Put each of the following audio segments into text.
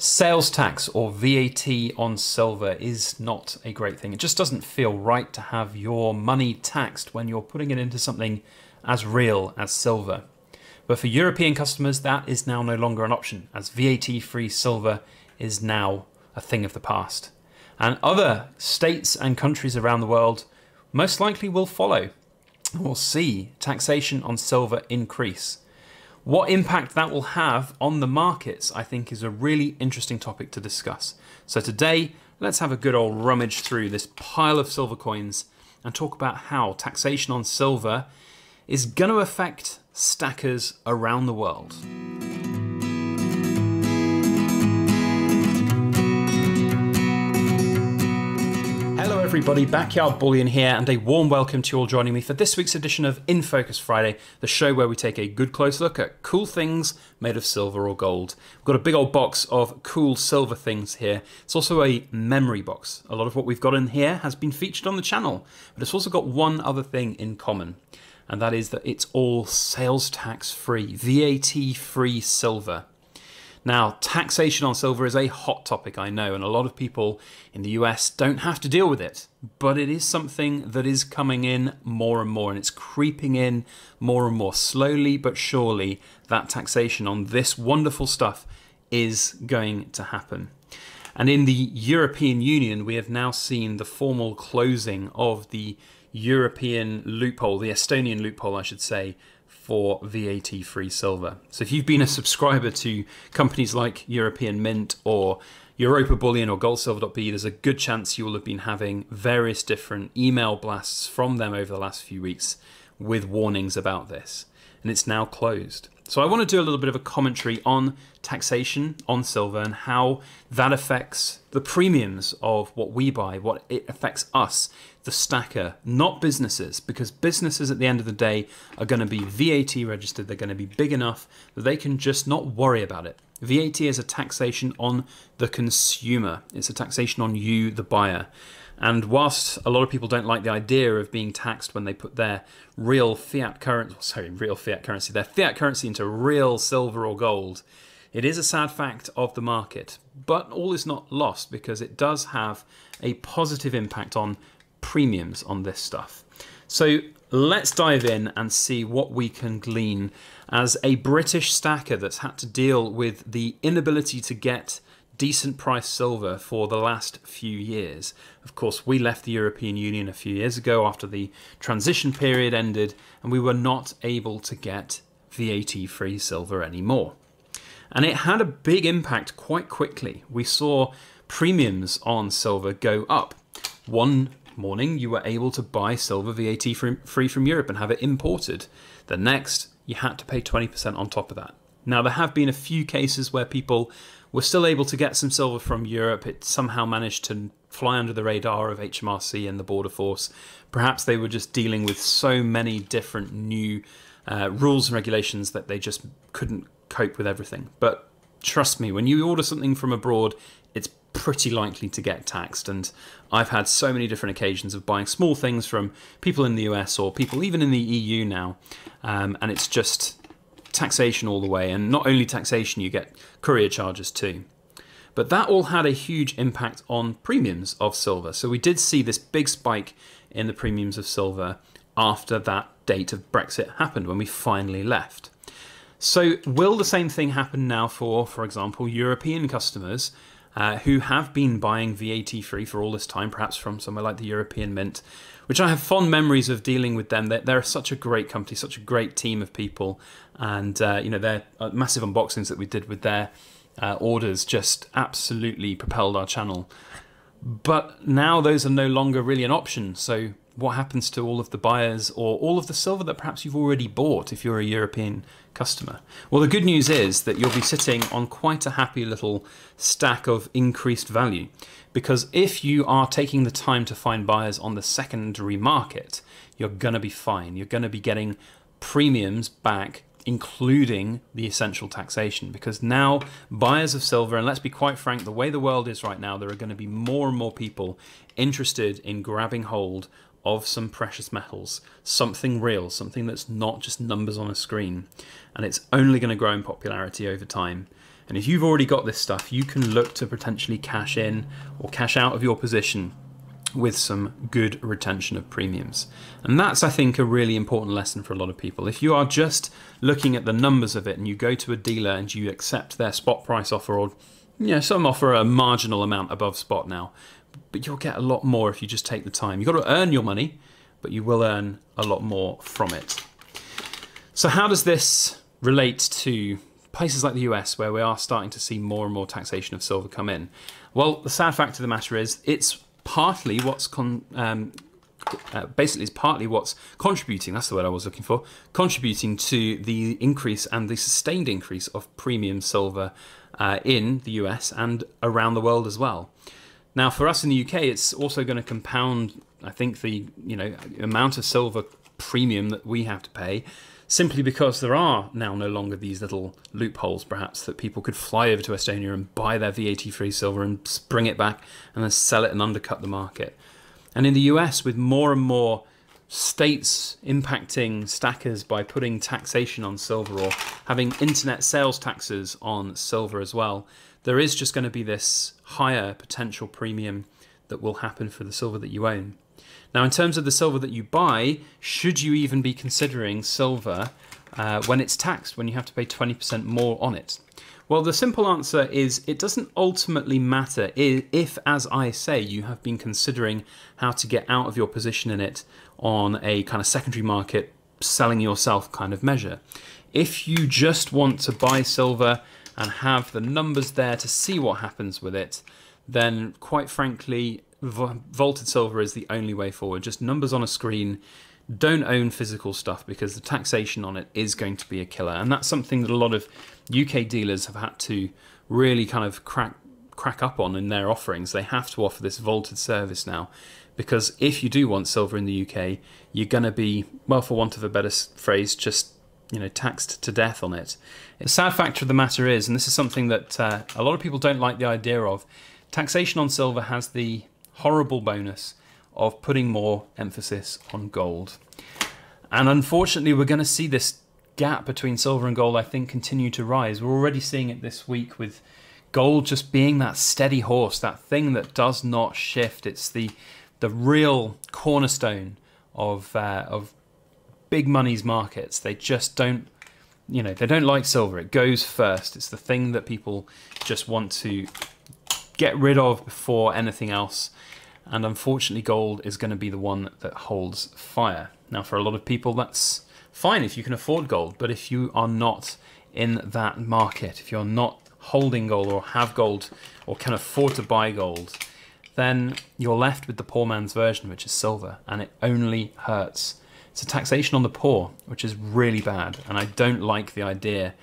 Sales tax or VAT on silver is not a great thing. It just doesn't feel right to have your money taxed when you're putting it into something as real as silver. But for European customers, that is now no longer an option, as VAT free silver is now a thing of the past. And other states and countries around the world most likely will follow. We'll see taxation on silver increase. What impact that will have on the markets, I think, is a really interesting topic to discuss. So, today, let's have a good old rummage through this pile of silver coins and talk about how taxation on silver is going to affect stackers around the world. Everybody, Backyard Bullion here, and a warm welcome to you all joining me for this week's edition of In Focus Friday, the show where we take a good close look at cool things made of silver or gold. We've got a big old box of cool silver things here. It's also a memory box. A lot of what we've got in here has been featured on the channel, but it's also got one other thing in common, and that is that it's all sales tax free, VAT free silver. Now, taxation on silver is a hot topic, I know, and a lot of people in the US don't have to deal with it, but it is something that is coming in more and more, and it's creeping in more and more. Slowly but surely, that taxation on this wonderful stuff is going to happen. And in the European Union, we have now seen the formal closing of the European loophole, the Estonian loophole, I should say, for VAT free silver. So if you've been a subscriber to companies like European Mint or Europa Bullion or goldsilver.be, there's a good chance you will have been having various different email blasts from them over the last few weeks with warnings about this. And it's now closed. So I want to do a little bit of a commentary on taxation on silver and how that affects the premiums of what we buy, what it affects us, the stacker, not businesses, because businesses at the end of the day are going to be VAT registered, they're going to be big enough that they can just not worry about it. VAT is a taxation on the consumer, it's a taxation on you, the buyer. And whilst a lot of people don't like the idea of being taxed when they put their real fiat currency, sorry, real fiat currency, their fiat currency into real silver or gold, it is a sad fact of the market. But all is not lost because it does have a positive impact on premiums on this stuff. So let's dive in and see what we can glean as a British stacker that's had to deal with the inability to get decent price silver for the last few years. Of course, we left the European Union a few years ago after the transition period ended, and we were not able to get VAT free silver anymore. And it had a big impact quite quickly. We saw premiums on silver go up. One morning, you were able to buy silver VAT free from Europe and have it imported. The next, you had to pay 20% on top of that. Now, there have been a few cases where people were still able to get some silver from Europe. It somehow managed to fly under the radar of HMRC and the Border Force. Perhaps they were just dealing with so many different new uh, rules and regulations that they just couldn't cope with everything. But trust me, when you order something from abroad, it's pretty likely to get taxed. And I've had so many different occasions of buying small things from people in the US or people even in the EU now. Um, and it's just taxation all the way, and not only taxation, you get courier charges too. But that all had a huge impact on premiums of silver. So we did see this big spike in the premiums of silver after that date of Brexit happened when we finally left. So, will the same thing happen now for, for example, European customers uh, who have been buying VAT free for all this time, perhaps from somewhere like the European Mint, which I have fond memories of dealing with them. They're, they're such a great company, such a great team of people, and uh, you know their uh, massive unboxings that we did with their uh, orders just absolutely propelled our channel. But now those are no longer really an option. So what happens to all of the buyers or all of the silver that perhaps you've already bought if you're a European customer? Well, the good news is that you'll be sitting on quite a happy little stack of increased value because if you are taking the time to find buyers on the secondary market, you're going to be fine. You're going to be getting premiums back including the essential taxation because now buyers of silver and let's be quite frank the way the world is right now there are going to be more and more people interested in grabbing hold of some precious metals, something real, something that's not just numbers on a screen. And it's only going to grow in popularity over time. And if you've already got this stuff, you can look to potentially cash in or cash out of your position with some good retention of premiums. And that's, I think, a really important lesson for a lot of people. If you are just looking at the numbers of it and you go to a dealer and you accept their spot price offer, or you know, some offer a marginal amount above spot now, but you'll get a lot more if you just take the time. You've got to earn your money, but you will earn a lot more from it. So, how does this relate to places like the US where we are starting to see more and more taxation of silver come in? Well, the sad fact of the matter is it's partly what's um, uh, basically is partly what's contributing that's the word i was looking for contributing to the increase and the sustained increase of premium silver uh, in the us and around the world as well now for us in the uk it's also going to compound i think the you know amount of silver premium that we have to pay simply because there are now no longer these little loopholes, perhaps, that people could fly over to Estonia and buy their VAT free silver and bring it back and then sell it and undercut the market. And in the US, with more and more states impacting stackers by putting taxation on silver or having internet sales taxes on silver as well, there is just going to be this higher potential premium that will happen for the silver that you own. Now, in terms of the silver that you buy, should you even be considering silver uh, when it's taxed, when you have to pay 20% more on it? Well, the simple answer is it doesn't ultimately matter if, as I say, you have been considering how to get out of your position in it on a kind of secondary market, selling yourself kind of measure. If you just want to buy silver and have the numbers there to see what happens with it, then quite frankly, vaulted silver is the only way forward. Just numbers on a screen. Don't own physical stuff because the taxation on it is going to be a killer. And that's something that a lot of UK dealers have had to really kind of crack crack up on in their offerings. They have to offer this vaulted service now because if you do want silver in the UK, you're going to be, well, for want of a better phrase, just you know taxed to death on it. The sad fact of the matter is, and this is something that uh, a lot of people don't like the idea of, taxation on silver has the horrible bonus of putting more emphasis on gold. And unfortunately, we're going to see this gap between silver and gold, I think, continue to rise. We're already seeing it this week with gold just being that steady horse, that thing that does not shift. It's the the real cornerstone of uh, of big money's markets. They just don't, you know, they don't like silver. It goes first. It's the thing that people just want to get rid of before anything else. And unfortunately, gold is going to be the one that holds fire. Now, for a lot of people, that's fine if you can afford gold, but if you are not in that market, if you're not holding gold or have gold or can afford to buy gold, then you're left with the poor man's version, which is silver, and it only hurts. It's a taxation on the poor, which is really bad, and I don't like the idea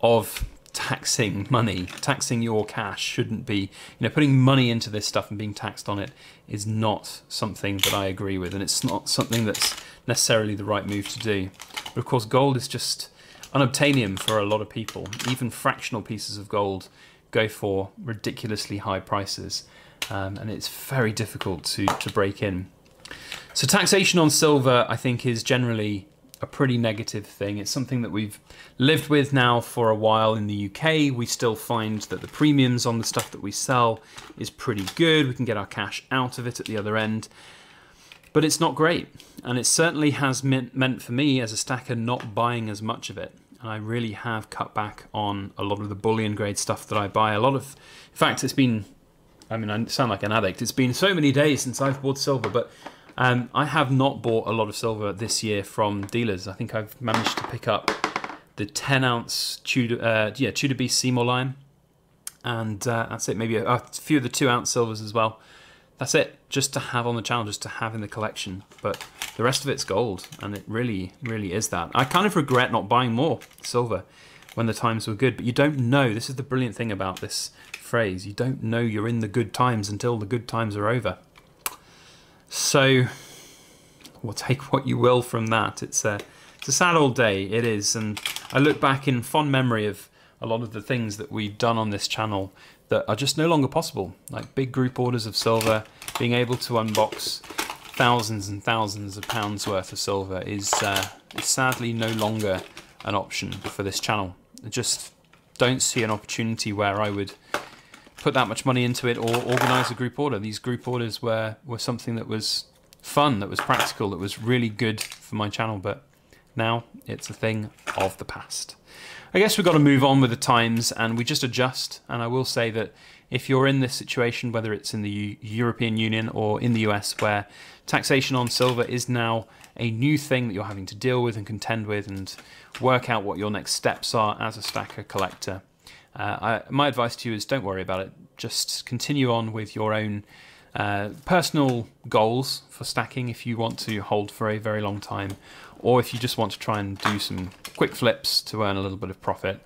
of taxing money, taxing your cash shouldn't be, you know, putting money into this stuff and being taxed on it is not something that I agree with, and it's not something that's necessarily the right move to do. But of course, gold is just unobtainium for a lot of people. Even fractional pieces of gold go for ridiculously high prices, um, and it's very difficult to, to break in. So taxation on silver, I think, is generally a pretty negative thing. It's something that we've lived with now for a while in the UK. We still find that the premiums on the stuff that we sell is pretty good. We can get our cash out of it at the other end. But it's not great. And it certainly has meant, meant for me as a stacker not buying as much of it. And I really have cut back on a lot of the bullion grade stuff that I buy. A lot of, in fact, it's been, I mean, I sound like an addict. It's been so many days since I've bought silver, but um, I have not bought a lot of silver this year from dealers. I think I've managed to pick up the 10 ounce Tudor, uh, yeah, Tudor Beast Seymour line, and uh, that's it. Maybe a, a, few of the two ounce silvers as well. That's it, just to have on the channel, just to have in the collection. But the rest of it's gold, and it really, really is that. I kind of regret not buying more silver when the times were good, but you don't know. This is the brilliant thing about this phrase. You don't know you're in the good times until the good times are over. So we'll take what you will from that. It's a, it's a sad old day, it is. And I look back in fond memory of a lot of the things that we've done on this channel that are just no longer possible. Like big group orders of silver, being able to unbox thousands and thousands of pounds worth of silver is, uh, is sadly no longer an option for this channel. I just don't see an opportunity where I would put that much money into it or organise a group order. These group orders were, were something that was fun, that was practical, that was really good for my channel, but now it's a thing of the past. I guess we've got to move on with the times and we just adjust. And I will say that if you're in this situation, whether it's in the European Union or in the US, where taxation on silver is now a new thing that you're having to deal with and contend with and work out what your next steps are as a stacker collector, I, my advice to you is don't worry about it. Just continue on with your own uh, personal goals for stacking if you want to hold for a very long time, or if you just want to try and do some quick flips to earn a little bit of profit,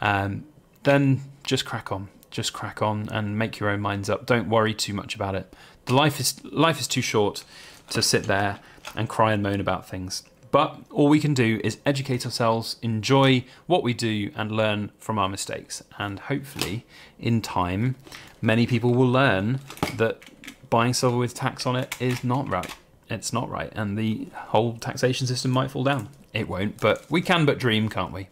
um, then just crack on. Just crack on and make your own minds up. Don't worry too much about it. The life is life is too short to sit there and cry and moan about things. But all we can do is educate ourselves, enjoy what we do, and learn from our mistakes. And hopefully, in time, many people will learn that buying silver with tax on it is not right. It's not right. And the whole taxation system might fall down. It won't, but we can but dream, can't we?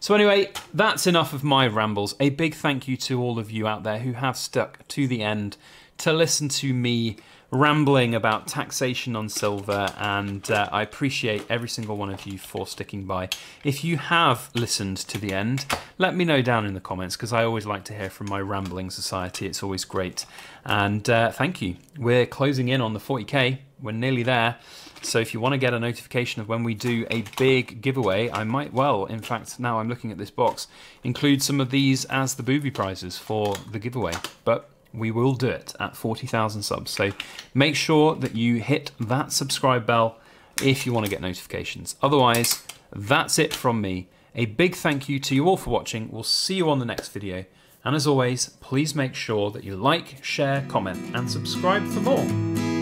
So, anyway, that's enough of my rambles. A big thank you to all of you out there who have stuck to the end to listen to me rambling about taxation on silver, and uh, I appreciate every single one of you for sticking by. If you have listened to the end, let me know down in the comments because I always like to hear from my rambling society. It's always great. And uh, thank you. We're closing in on the 40k, we're nearly there. So if you want to get a notification of when we do a big giveaway, I might well, in fact, now I'm looking at this box, include some of these as the booby prizes for the giveaway. But we will do it at 40,000 subs. So make sure that you hit that subscribe bell if you want to get notifications. Otherwise, that's it from me. A big thank you to you all for watching. We'll see you on the next video. And as always, please make sure that you like, share, comment, and subscribe for more.